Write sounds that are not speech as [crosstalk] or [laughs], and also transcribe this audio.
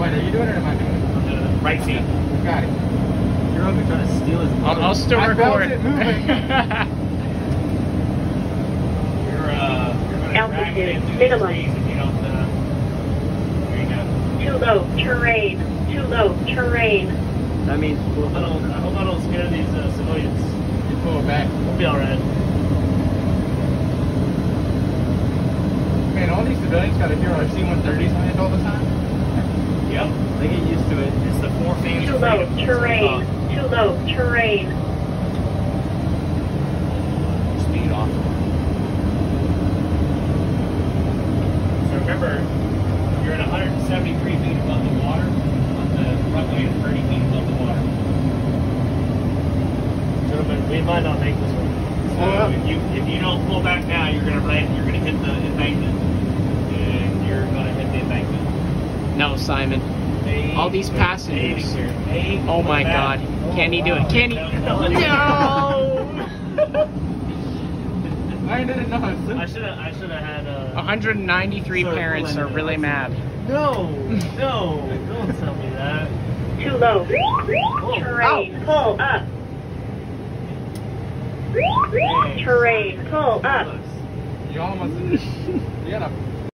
Wait, are you doing it or am I doing it? I'm doing it. Right seat. Got it. You're over trying to steal his I'll, I'll still I felt record. it moving. [laughs] You're, uh, you're gonna Altitude, it minimum. trees if you don't, uh, there you go. Too low, terrain. Too low, terrain. That means I hope I don't, I hope I don't scare these uh, civilians. You pull it back. We'll be alright. Man, all these civilians got to hear our C-130s land all the time. Low, terrain. Too low, terrain. Speed off. So remember, you're at 173 feet above the water, but the runway is 30 feet above the water. Gentlemen, we might not make this one. So if you if you don't pull back now, you're gonna land, you're gonna hit the embankment, and you're gonna hit the embankment. No, Simon. All these passengers. here. Eight, Oh my. God. Can he do it? Can he? [laughs] No, [laughs] [laughs] I didn't know. I should have. I should have had. Uh, 193 parents are really mad. no, no, don't tell me that. Too low. Terrain. Pull up. Terrain. Pull up. You almost. You got a